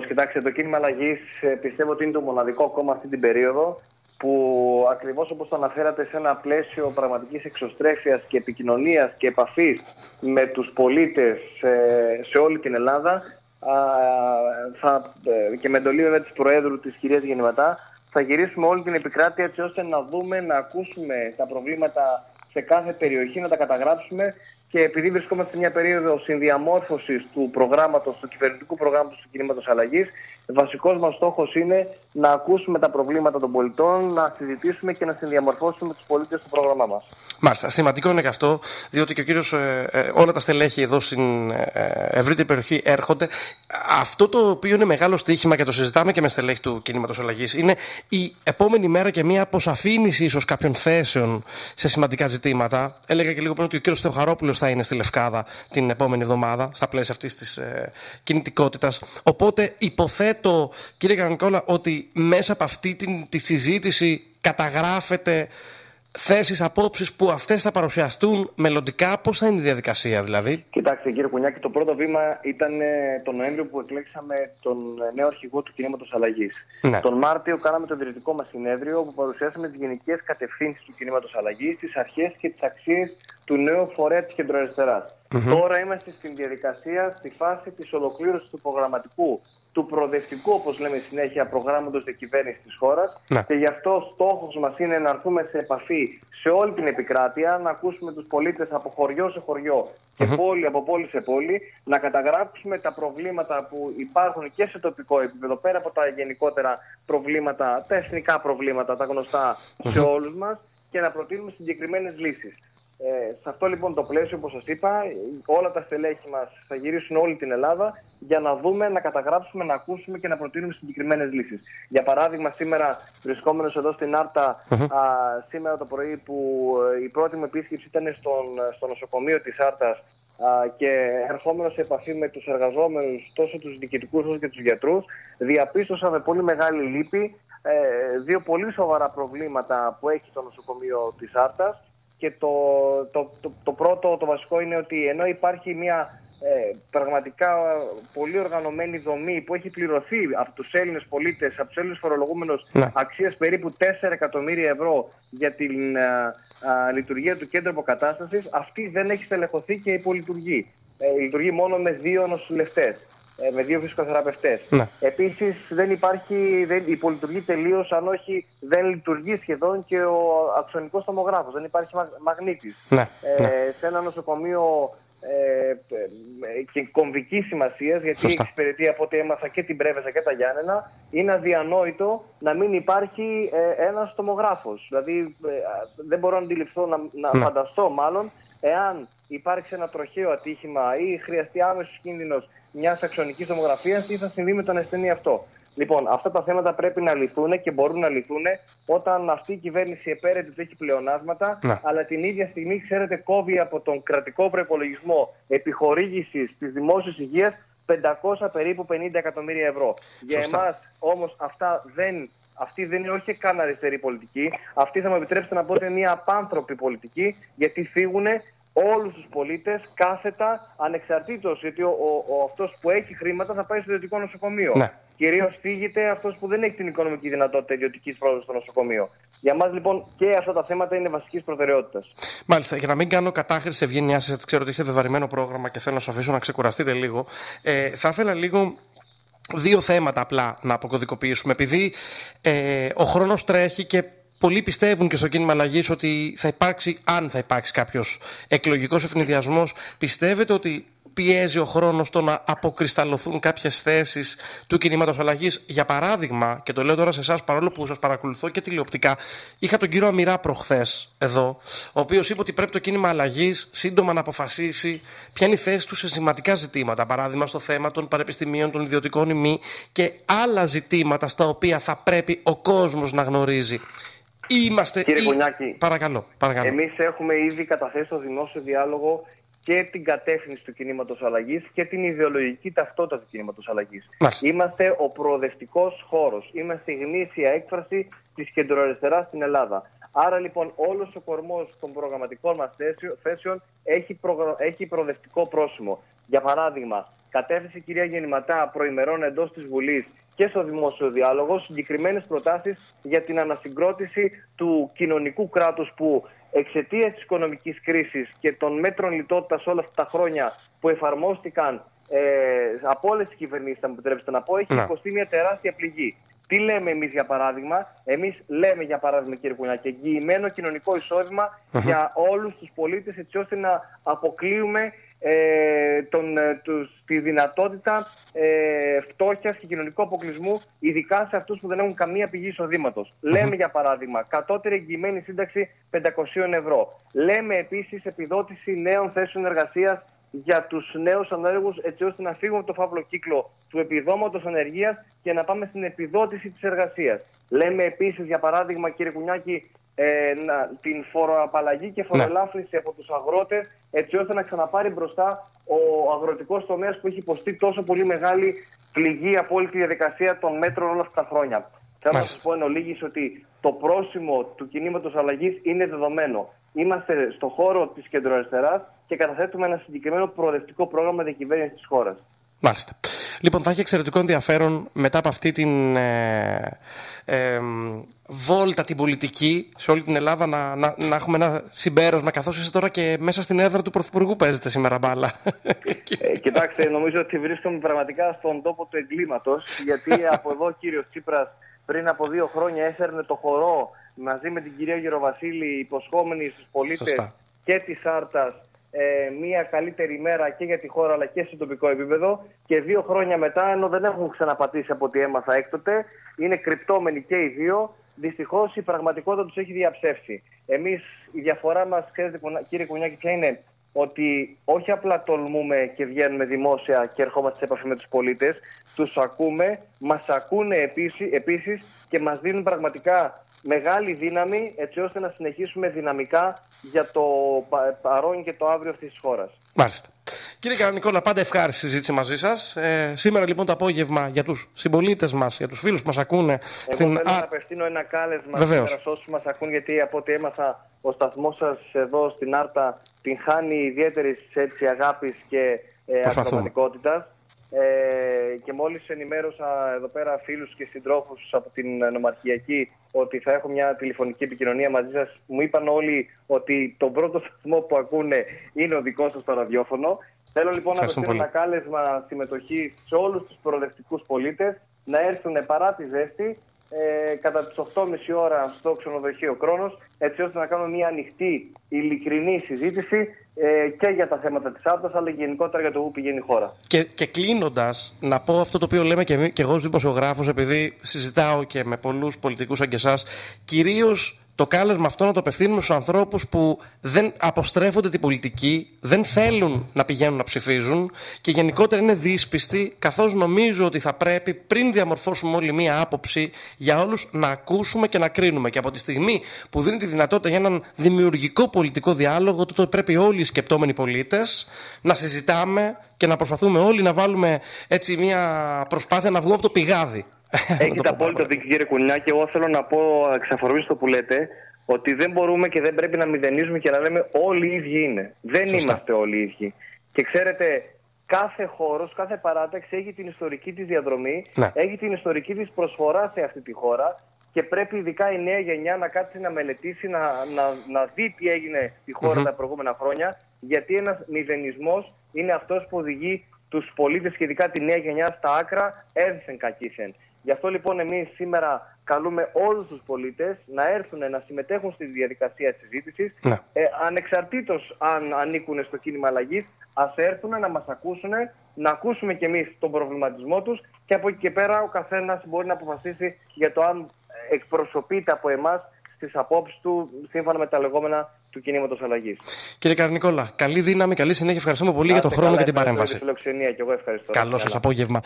Κοιτάξτε, το κίνημα αλλαγής πιστεύω ότι είναι το μοναδικό κόμμα αυτή την περίοδο που ακριβώς όπως το αναφέρατε σε ένα πλαίσιο πραγματικής εξωστρέφειας και επικοινωνίας και επαφής με τους πολίτες σε όλη την Ελλάδα θα, ε, και με εντολή βέβαια της Προέδρου της κυρίας Γεννηματά θα γυρίσουμε όλη την επικράτεια έτσι ώστε να δούμε, να ακούσουμε τα προβλήματα σε κάθε περιοχή, να τα καταγράψουμε και επειδή βρισκόμαστε σε μια περίοδο συνδιαμόρφωσης του προγράμματος, του κυβερνητικού προγράμματος του κινήματος αλλαγής, βασικός μας στόχος είναι να ακούσουμε τα προβλήματα των πολιτών, να συζητήσουμε και να συνδιαμορφώσουμε τους πολίτες στο πρόγραμμά μας. Μάλιστα. Σημαντικό είναι και αυτό, διότι και ο κύριος, ε, ε, όλα τα στελέχη εδώ στην ε, ευρύτερη περιοχή έρχονται. Αυτό το οποίο είναι μεγάλο στοίχημα και το συζητάμε και με στελέχη του κινήματος αλλαγής είναι η επόμενη μέρα και μια αποσαφήνιση ίσως κάποιων θέσεων σε σημαντικά ζητήματα. Έλεγα και λίγο πριν ότι ο κύριος Θεοχαρόπουλος θα είναι στη Λευκάδα την επόμενη εβδομάδα, στα πλαίσια αυτής της ε, κινητικότητας. Οπότε υποθέτω, κύριε Κανικόλα, ότι μέσα από αυτή την, τη συζήτηση καταγράφεται θέσεις, απόψεις που αυτές θα παρουσιαστούν μελλοντικά. Πώς θα είναι η διαδικασία, δηλαδή; Κοιτάξτε, κύριε Κουνιάκη, το πρώτο βήμα ήταν ε, τον Νοέμβριο που εκλέξαμε τον ε, νέο αρχηγό του κινήματος αλλαγής. Ναι. Τον Μάρτιο κάναμε το ιδρυτικό μας συνέδριο όπου παρουσιάσαμε τις γενικές κατευθύνσεις του κινήματος αλλαγής, τις αρχές και τις αξίες του νέου φορέα της κεντροαριστερά. Τώρα είμαστε στην διαδικασία, στη φάση της ολοκλήρωσης του προγραμματικού, του προοδευτικού, όπως λέμε συνέχεια, προγράμματος διακυβέρνησης της χώρας. Ναι. Και γι' αυτό στόχος μας είναι να έρθουμε σε επαφή σε όλη την επικράτεια, να ακούσουμε τους πολίτες από χωριό σε χωριό και πόλη από πόλη σε πόλη, να καταγράψουμε τα προβλήματα που υπάρχουν και σε τοπικό επίπεδο, πέρα από τα γενικότερα προβλήματα, τα εθνικά προβλήματα, τα γνωστά σε όλους μας και να προτείνουμε συγκεκριμένες λύσεις. Ε, σε αυτό λοιπόν το πλαίσιο, όπως σας είπα, όλα τα στελέχη μας θα γυρίσουν όλη την Ελλάδα για να δούμε, να καταγράψουμε, να ακούσουμε και να προτείνουμε συγκεκριμένες λύσεις. Για παράδειγμα, σήμερα βρισκόμενος εδώ στην Άρτα, α, σήμερα το πρωί που ε, η πρώτη μου επίσκεψη ήταν στον, στο νοσοκομείο της Άρτας α, και ερχόμενος σε επαφή με τους εργαζόμενους, τόσο τους διοικητικούς όσο και τους γιατρούς, διαπίστωσα με πολύ μεγάλη λύπη ε, δύο πολύ σοβαρά προβλήματα που έχει το νοσοκομείο της Άρτας και το, το, το, το, πρώτο, το βασικό είναι ότι ενώ υπάρχει μια ε, πραγματικά πολύ οργανωμένη δομή που έχει πληρωθεί από τους Έλληνες πολίτες, από τους Έλληνες φορολογούμενους ναι. αξίας περίπου 4 εκατομμύρια ευρώ για την ε, ε, λειτουργία του κέντρου αποκατάστασης, αυτή δεν έχει στελεχωθεί και υπολειτουργεί. Ε, λειτουργεί μόνο με δύο νοσηλευτές. Ε, με δύο φυσικοθεραπευτές. Ναι. Επίσης δεν υπάρχει, δεν υπολειτουργεί τελείως, αν όχι δεν λειτουργεί σχεδόν και ο αξονικός τομογράφος. Δεν υπάρχει μαγνήτης. Ναι. Ε, ναι. Σε ένα νοσοκομείο ε, ε και κομβική σημασίας, γιατί Σωστά. εξυπηρετεί από ό,τι έμαθα και την Πρέβεζα και τα Γιάννενα, είναι αδιανόητο να μην υπάρχει ε, ένας τομογράφος. Δηλαδή, ε, δεν μπορώ να αντιληφθώ, να, να ναι. φανταστώ μάλλον, εάν υπάρξει ένα τροχαίο ατύχημα ή χρειαστεί άμεσος κίνδυνος μιας αξονική τομογραφία, τι θα συμβεί με τον ασθενή αυτό. Λοιπόν, αυτά τα θέματα πρέπει να λυθούν και μπορούν να λυθούν όταν αυτή η κυβέρνηση επέρεται ότι έχει πλεονάσματα, ναι. αλλά την ίδια στιγμή, ξέρετε, κόβει από τον κρατικό προπολογισμό επιχορήγησης της δημόσιας υγείας 500 περίπου 50 εκατομμύρια ευρώ. Για εμάς όμως αυτά δεν αυτή δεν είναι όχι καν αριστερή πολιτική. Αυτή θα μου επιτρέψετε να πω ότι είναι μια απάνθρωπη πολιτική, γιατί φύγουν όλους τους πολίτες κάθετα ανεξαρτήτως γιατί ο, ο, ο αυτός που έχει χρήματα θα πάει στο ιδιωτικό νοσοκομείο. Ναι. Κυρίως φύγεται αυτός που δεν έχει την οικονομική δυνατότητα ιδιωτικής πρόσβασης στο νοσοκομείο. Για μας λοιπόν και αυτά τα θέματα είναι βασικής προτεραιότητας. Μάλιστα, για να μην κάνω κατάχρηση ευγένειά σα, ξέρω ότι είστε βεβαρημένο πρόγραμμα και θέλω να σας αφήσω να ξεκουραστείτε λίγο. Ε, θα ήθελα λίγο δύο θέματα απλά να αποκωδικοποιήσουμε. Επειδή ε, ο χρόνος τρέχει και πολλοί πιστεύουν και στο κίνημα αλλαγής ότι θα υπάρξει, αν θα υπάρξει κάποιος εκλογικός ευνηδιασμός, πιστεύετε ότι πιέζει ο χρόνος στο να αποκρισταλωθούν κάποιες θέσεις του κινήματος αλλαγής; Για παράδειγμα, και το λέω τώρα σε εσάς παρόλο που σας παρακολουθώ και τηλεοπτικά, είχα τον κύριο Αμυρά προχθές εδώ, ο οποίος είπε ότι πρέπει το κίνημα αλλαγής σύντομα να αποφασίσει ποια είναι η θέση του σε σημαντικά ζητήματα. Παράδειγμα, στο θέμα των πανεπιστημίων, των ιδιωτικών ημί και άλλα ζητήματα στα οποία θα πρέπει ο κόσμος να γνωρίζει. Είμαστε Κύριε ή... παρακαλώ, παρακαλώ. Εμείς έχουμε ήδη καταθέσει στο δημόσιο διάλογο και την κατεύθυνση του κινήματος αλλαγής και την ιδεολογική ταυτότητα του κινήματος αλλαγής. Είμαστε ο προοδευτικός χώρος. Είμαστε η γνήσια έκφραση της κεντροαριστεράς στην Ελλάδα. Άρα λοιπόν όλος ο κορμός των προγραμματικών μας θέσεων έχει, έχει προοδευτικό πρόσημο. Για παράδειγμα, κατέθεσε η κυρία Γεννηματά προημερών εντός της Βουλής και στο δημόσιο διάλογο συγκεκριμένες προτάσεις για την ανασυγκρότηση του κοινωνικού κράτους που εξαιτίας της οικονομικής κρίσης και των μέτρων λιτότητας όλα αυτά τα χρόνια που εφαρμόστηκαν ε, από όλες τις κυβερνήσεις, θα μου επιτρέψετε να πω, έχει ναι. υποστεί μια τεράστια πληγή. Τι λέμε εμείς για παράδειγμα, εμείς λέμε για παράδειγμα κύριε Κουνάκη, εγγυημένο κοινωνικό για όλους τους πολίτες έτσι ώστε να αποκλείουμε ε, τον, ε, τους, τη δυνατότητα ε, φτώχειας και κοινωνικού αποκλεισμού, ειδικά σε αυτούς που δεν έχουν καμία πηγή εισοδήματος. Λέμε για παράδειγμα κατώτερη εγγυημένη σύνταξη 500 ευρώ. Λέμε επίσης επιδότηση νέων θέσεων εργασίας για τους νέους ανέργους, έτσι ώστε να φύγουμε από το φαύλο κύκλο του επιδόματος ανεργίας και να πάμε στην επιδότηση της εργασίας. Λέμε επίσης, για παράδειγμα, κύριε Κουνιάκη, ε, να, την φοροαπαλλαγή και φοροελάφρυνση ναι. από τους αγρότες έτσι ώστε να ξαναπάρει μπροστά ο αγροτικός τομέας που έχει υποστεί τόσο πολύ μεγάλη πληγή από όλη τη διαδικασία των μέτρων όλα αυτά τα χρόνια. Θέλω να σας πω εν ολίγης ότι το πρόσημο του κινήματος αλλαγής είναι δεδομένο. Είμαστε στο χώρο της κεντροαριστεράς και καταθέτουμε ένα συγκεκριμένο προοδευτικό πρόγραμμα διακυβέρνησης της χώρας. Μάλιστα. Λοιπόν, θα έχει εξαιρετικό ενδιαφέρον μετά από αυτή την ε, ε, βόλτα την πολιτική σε όλη την Ελλάδα να, να, να έχουμε ένα συμπέρασμα καθώς είσαι τώρα και μέσα στην έδρα του Πρωθυπουργού παίζετε σήμερα μπάλα. Ε, κοιτάξτε, νομίζω ότι βρίσκομαι πραγματικά στον τόπο του εγκλήματος γιατί από εδώ ο κύριος Τσίπρας πριν από δύο χρόνια έφερνε το χορό μαζί με την κυρία Γεροβασίλη υποσχόμενη στους πολίτες και της Άρτας ε, μια καλύτερη μέρα και για τη χώρα αλλά και σε τοπικό επίπεδο και δύο χρόνια μετά ενώ δεν έχουν ξαναπατήσει από ό,τι έμαθα έκτοτε είναι κρυπτόμενοι και οι δύο δυστυχώς η πραγματικότητα τους έχει διαψεύσει. Εμείς η διαφορά μας κύριε Κουνιάκη ποια είναι; Ότι όχι απλά τολμούμε και βγαίνουμε δημόσια και ερχόμαστε σε επαφή με τους πολίτες, τους ακούμε, μας ακούνε επίσης, επίσης και μας δίνουν πραγματικά μεγάλη δύναμη έτσι ώστε να συνεχίσουμε δυναμικά για το παρόν και το αύριο αυτής της χώρας. Μάλιστα. Κύριε Καρανικόλα, πάντα ευχάριστη συζήτηση μαζί σας. Ε, σήμερα λοιπόν το απόγευμα για τους συμπολίτες μας, για τους φίλους που μας ακούνε. Εγώ στην... θέλω να απευθύνω ένα κάλεσμα Βεβαίως. σήμερα σε όσους μας ακούν, γιατί από ό,τι έμαθα, ο σταθμός σας εδώ στην Άρτα την χάνει ιδιαίτερης αγάπης και ε, ε, και μόλις ενημέρωσα εδώ πέρα φίλους και συντρόφους από την νομαρχιακή ότι θα έχω μια τηλεφωνική επικοινωνία μαζί σας. Μου είπαν όλοι ότι τον πρώτο σταθμό που ακούνε είναι ο δικός σας το ραδιόφωνο. Θέλω λοιπόν να απευθύνω ένα κάλεσμα συμμετοχή σε όλους τους προοδευτικούς πολίτες να έρθουν παρά τη ζέστη ε, κατά τις 8.30 ώρα στο ξενοδοχείο Κρόνος έτσι ώστε να κάνουμε μια ανοιχτή, ειλικρινή συζήτηση ε, και για τα θέματα της Άρτας αλλά γενικότερα για το που πηγαίνει η χώρα. Και, και κλείνοντας, να πω αυτό το οποίο λέμε και, και εγώ ως δημοσιογράφος επειδή συζητάω και με πολλούς πολιτικούς σαν και εσάς, κυρίως το κάλεσμα αυτό να το απευθύνουμε στους ανθρώπους που δεν αποστρέφονται την πολιτική, δεν θέλουν να πηγαίνουν να ψηφίζουν και γενικότερα είναι δύσπιστοι, καθώς νομίζω ότι θα πρέπει πριν διαμορφώσουμε όλη μία άποψη για όλους να ακούσουμε και να κρίνουμε. Και από τη στιγμή που δίνει τη δυνατότητα για έναν δημιουργικό πολιτικό διάλογο, τότε πρέπει όλοι οι σκεπτόμενοι πολίτες να συζητάμε και να προσπαθούμε όλοι να βάλουμε έτσι μία προσπάθεια να βγούμε από το πηγάδι. Έχετε απόλυτο δίκιο κύριε Κουνιά και εγώ θέλω να πω εξαφορμής στο που λέτε ότι δεν μπορούμε και δεν πρέπει να μηδενίζουμε και να λέμε όλοι οι ίδιοι είναι. Δεν είμαστε όλοι οι ίδιοι. Και ξέρετε, κάθε χώρος, κάθε παράταξη έχει την ιστορική της διαδρομή, ναι. έχει την ιστορική της προσφορά σε αυτή τη χώρα και πρέπει ειδικά η νέα γενιά να κάτσει να μελετήσει, να, να, να δει τι έγινε στη χωρα τα προηγούμενα χρόνια, γιατί ένας μηδενισμός είναι αυτός που οδηγεί τους πολίτες και ειδικά τη νέα γενιά στα άκρα έδισεν κακήθεν. Γι' αυτό λοιπόν εμείς σήμερα καλούμε όλους τους πολίτες να έρθουν να συμμετέχουν στη διαδικασία της συζήτησης ναι. ε, ανεξαρτήτως αν ανήκουν στο κίνημα αλλαγής, ας έρθουν να μας ακούσουν, να ακούσουμε κι εμείς τον προβληματισμό τους και από εκεί και πέρα ο καθένας μπορεί να αποφασίσει για το αν εκπροσωπείται από εμάς στις απόψεις του σύμφωνα με τα λεγόμενα του κινήματος αλλαγής. Κύριε Καρνικόλα, καλή δύναμη, καλή συνέχεια. Ευχαριστούμε πολύ για τον χρόνο και την παρέμβαση. Καλό σας απόγευμα.